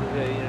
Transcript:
Okay. you know,